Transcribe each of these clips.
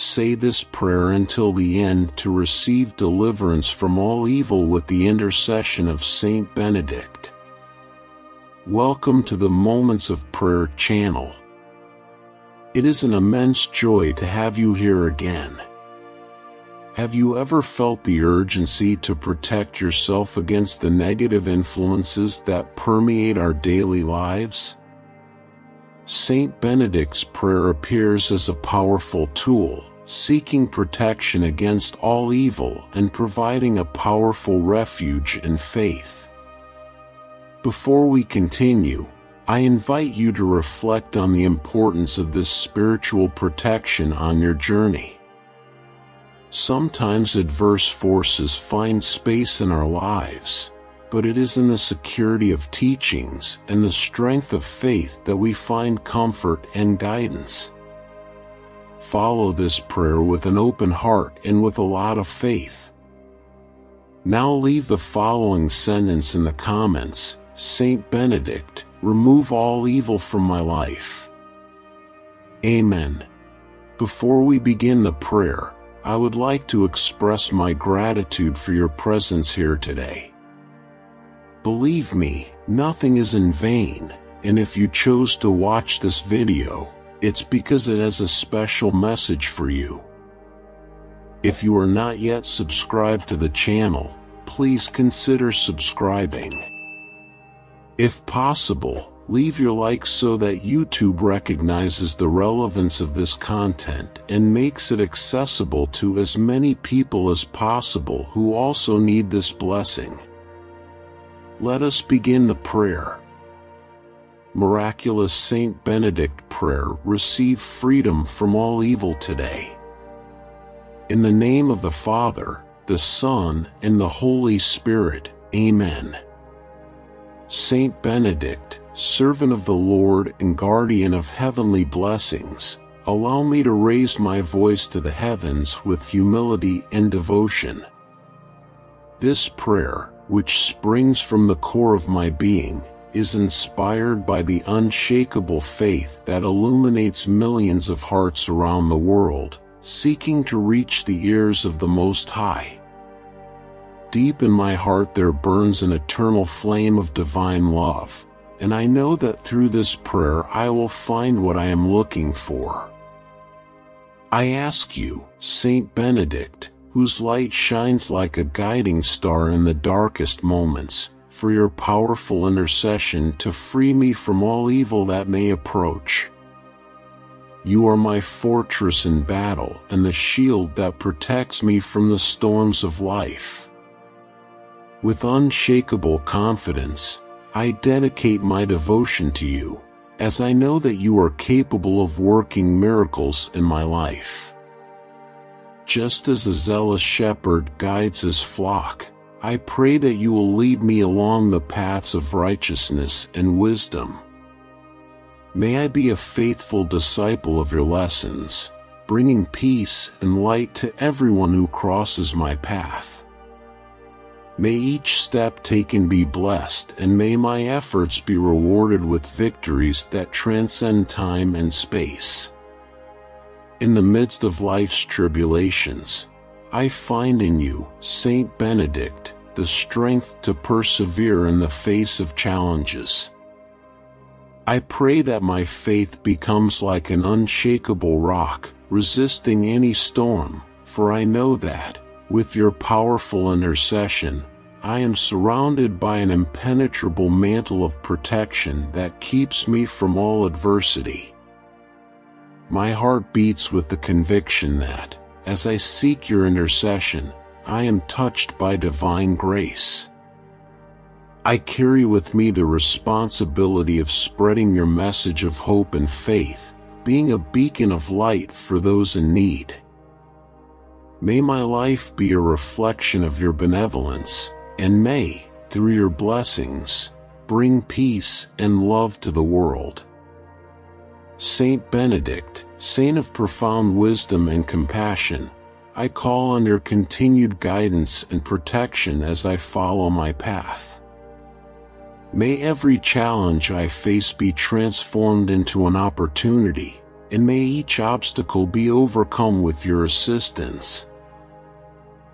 say this prayer until the end to receive deliverance from all evil with the intercession of Saint Benedict. Welcome to the Moments of Prayer channel. It is an immense joy to have you here again. Have you ever felt the urgency to protect yourself against the negative influences that permeate our daily lives? Saint Benedict's prayer appears as a powerful tool, seeking protection against all evil and providing a powerful refuge in faith. Before we continue, I invite you to reflect on the importance of this spiritual protection on your journey. Sometimes adverse forces find space in our lives, but it is in the security of teachings and the strength of faith that we find comfort and guidance. Follow this prayer with an open heart and with a lot of faith. Now leave the following sentence in the comments, Saint Benedict, remove all evil from my life. Amen. Before we begin the prayer, I would like to express my gratitude for your presence here today. Believe me, nothing is in vain, and if you chose to watch this video, it's because it has a special message for you. If you are not yet subscribed to the channel, please consider subscribing. If possible, Leave your like so that YouTube recognizes the relevance of this content and makes it accessible to as many people as possible who also need this blessing. Let us begin the prayer. Miraculous Saint Benedict prayer receive freedom from all evil today. In the name of the Father, the Son, and the Holy Spirit, Amen. Saint Benedict, servant of the Lord and guardian of heavenly blessings, allow me to raise my voice to the heavens with humility and devotion. This prayer, which springs from the core of my being, is inspired by the unshakable faith that illuminates millions of hearts around the world, seeking to reach the ears of the Most High. Deep in my heart there burns an eternal flame of divine love, and I know that through this prayer I will find what I am looking for. I ask you, Saint Benedict, whose light shines like a guiding star in the darkest moments, for your powerful intercession to free me from all evil that may approach. You are my fortress in battle and the shield that protects me from the storms of life. With unshakable confidence, I dedicate my devotion to you, as I know that you are capable of working miracles in my life. Just as a zealous shepherd guides his flock, I pray that you will lead me along the paths of righteousness and wisdom. May I be a faithful disciple of your lessons, bringing peace and light to everyone who crosses my path. May each step taken be blessed and may my efforts be rewarded with victories that transcend time and space. In the midst of life's tribulations, I find in you, Saint Benedict, the strength to persevere in the face of challenges. I pray that my faith becomes like an unshakable rock, resisting any storm, for I know that, with your powerful intercession, I am surrounded by an impenetrable mantle of protection that keeps me from all adversity. My heart beats with the conviction that, as I seek your intercession, I am touched by divine grace. I carry with me the responsibility of spreading your message of hope and faith, being a beacon of light for those in need. May my life be a reflection of your benevolence, and may, through your blessings, bring peace and love to the world. Saint Benedict, Saint of profound wisdom and compassion, I call on your continued guidance and protection as I follow my path. May every challenge I face be transformed into an opportunity, and may each obstacle be overcome with your assistance.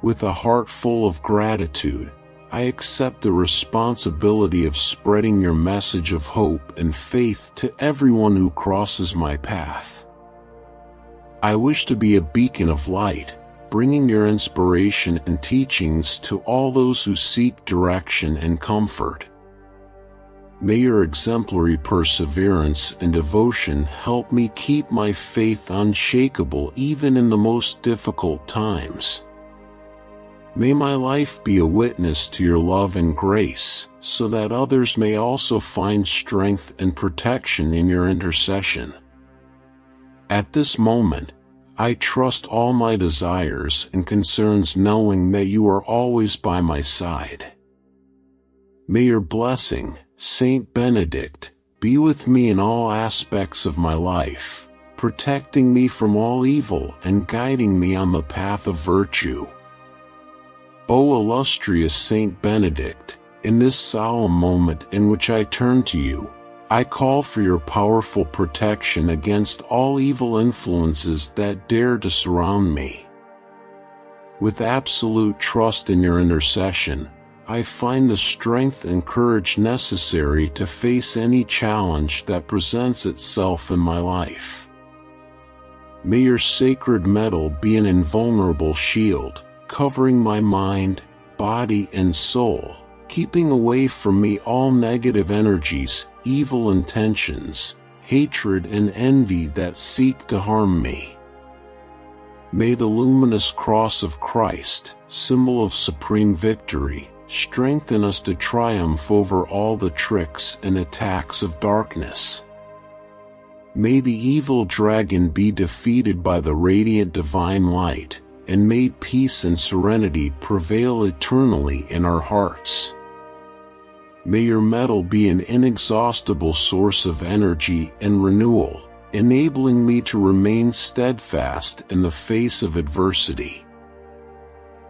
With a heart full of gratitude, I accept the responsibility of spreading your message of hope and faith to everyone who crosses my path. I wish to be a beacon of light, bringing your inspiration and teachings to all those who seek direction and comfort. May your exemplary perseverance and devotion help me keep my faith unshakable even in the most difficult times. May my life be a witness to your love and grace, so that others may also find strength and protection in your intercession. At this moment, I trust all my desires and concerns knowing that you are always by my side. May your blessing, Saint Benedict, be with me in all aspects of my life, protecting me from all evil and guiding me on the path of virtue. O illustrious Saint Benedict, in this solemn moment in which I turn to you, I call for your powerful protection against all evil influences that dare to surround me. With absolute trust in your intercession, I find the strength and courage necessary to face any challenge that presents itself in my life. May your sacred medal be an invulnerable shield, covering my mind, body, and soul, keeping away from me all negative energies, evil intentions, hatred, and envy that seek to harm me. May the luminous cross of Christ, symbol of supreme victory, strengthen us to triumph over all the tricks and attacks of darkness. May the evil dragon be defeated by the radiant divine light, and may peace and serenity prevail eternally in our hearts. May your medal be an inexhaustible source of energy and renewal, enabling me to remain steadfast in the face of adversity.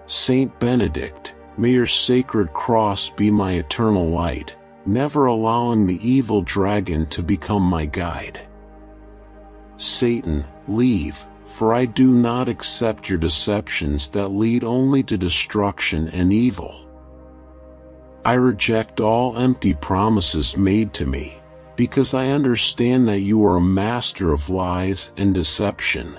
Saint Benedict, May your sacred cross be my eternal light, never allowing the evil dragon to become my guide. Satan, leave, for I do not accept your deceptions that lead only to destruction and evil. I reject all empty promises made to me, because I understand that you are a master of lies and deception.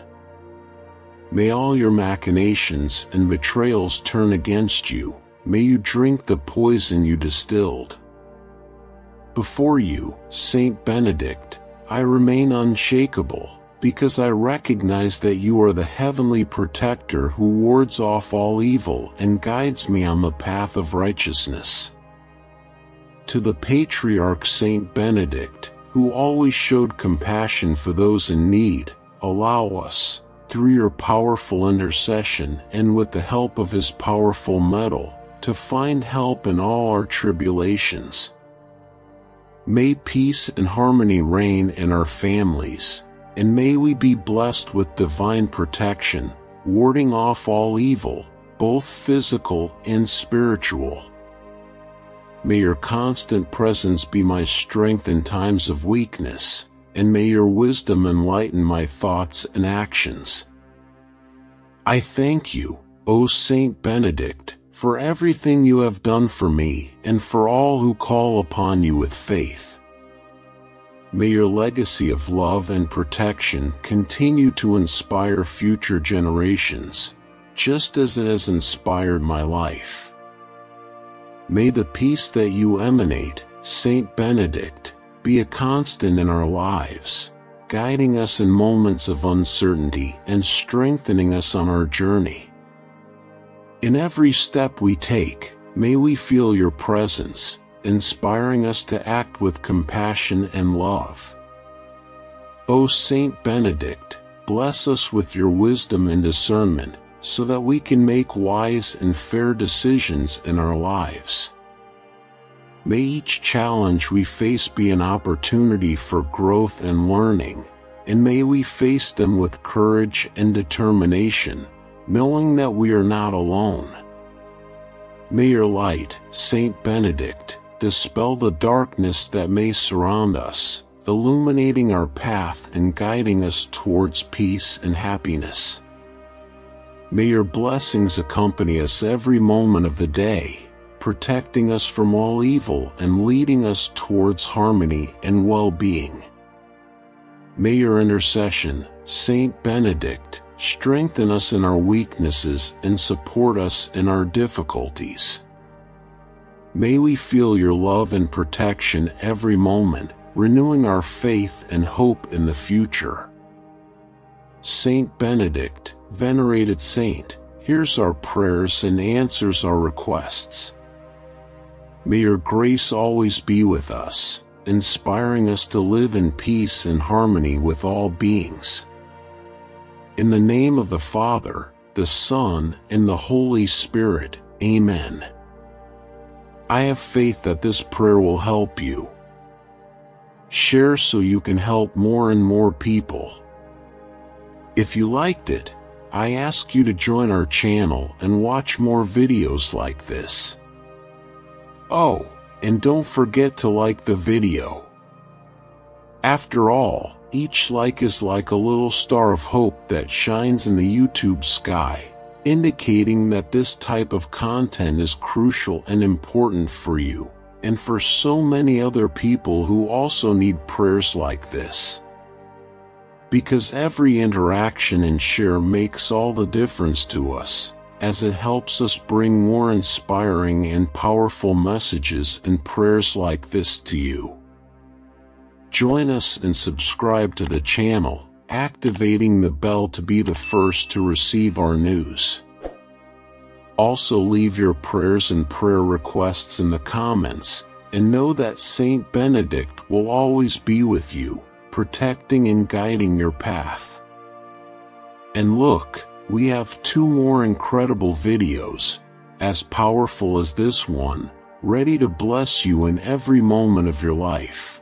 May all your machinations and betrayals turn against you, may you drink the poison you distilled. Before you, Saint Benedict, I remain unshakable, because I recognize that you are the heavenly protector who wards off all evil and guides me on the path of righteousness. To the Patriarch Saint Benedict, who always showed compassion for those in need, allow us, through your powerful intercession and with the help of his powerful medal, to find help in all our tribulations. May peace and harmony reign in our families, and may we be blessed with divine protection, warding off all evil, both physical and spiritual. May your constant presence be my strength in times of weakness, and may your wisdom enlighten my thoughts and actions. I thank you, O Saint Benedict, for everything you have done for me and for all who call upon you with faith. May your legacy of love and protection continue to inspire future generations, just as it has inspired my life. May the peace that you emanate, Saint Benedict, be a constant in our lives, guiding us in moments of uncertainty and strengthening us on our journey. In every step we take, may we feel your presence, inspiring us to act with compassion and love. O Saint Benedict, bless us with your wisdom and discernment, so that we can make wise and fair decisions in our lives. May each challenge we face be an opportunity for growth and learning, and may we face them with courage and determination, knowing that we are not alone. May your light, Saint Benedict, dispel the darkness that may surround us, illuminating our path and guiding us towards peace and happiness. May your blessings accompany us every moment of the day, protecting us from all evil and leading us towards harmony and well-being. May your intercession, Saint Benedict, strengthen us in our weaknesses and support us in our difficulties. May we feel your love and protection every moment, renewing our faith and hope in the future. Saint Benedict, venerated saint, hears our prayers and answers our requests. May your grace always be with us, inspiring us to live in peace and harmony with all beings. In the name of the Father, the Son, and the Holy Spirit, Amen. I have faith that this prayer will help you. Share so you can help more and more people. If you liked it, I ask you to join our channel and watch more videos like this. Oh, and don't forget to like the video. After all, each like is like a little star of hope that shines in the YouTube sky indicating that this type of content is crucial and important for you, and for so many other people who also need prayers like this. Because every interaction and share makes all the difference to us, as it helps us bring more inspiring and powerful messages and prayers like this to you. Join us and subscribe to the channel activating the bell to be the first to receive our news. Also leave your prayers and prayer requests in the comments, and know that Saint Benedict will always be with you, protecting and guiding your path. And look, we have two more incredible videos, as powerful as this one, ready to bless you in every moment of your life.